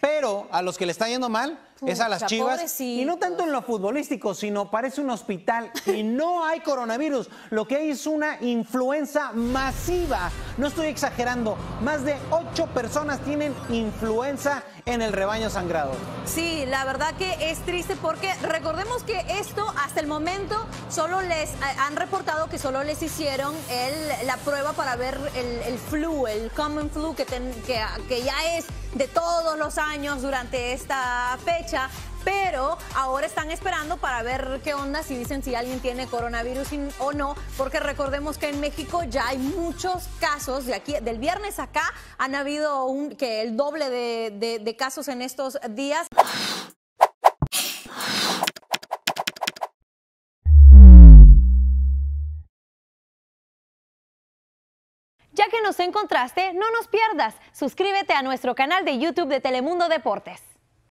Pero a los que le está yendo mal es a las chivas. Y no tanto en lo futbolístico, sino parece un hospital y no hay coronavirus. Lo que hay es una influenza masiva. No estoy exagerando. Más de ocho personas tienen influenza en el rebaño sangrado. Sí, la verdad que es triste porque recordemos que esto hasta el momento solo les han reportado que solo les hicieron el- la prueba para ver el, el flu, el common flu que, ten- que, que ya es de todos los años durante esta fecha. Pero ahora están esperando para ver qué onda, si dicen si alguien tiene coronavirus o no, porque recordemos que en México ya hay muchos casos, de aquí, del viernes acá han habido que el doble de- de casos en estos días. Ya que nos encontraste, no nos pierdas. Suscríbete a nuestro canal de YouTube de Telemundo Deportes.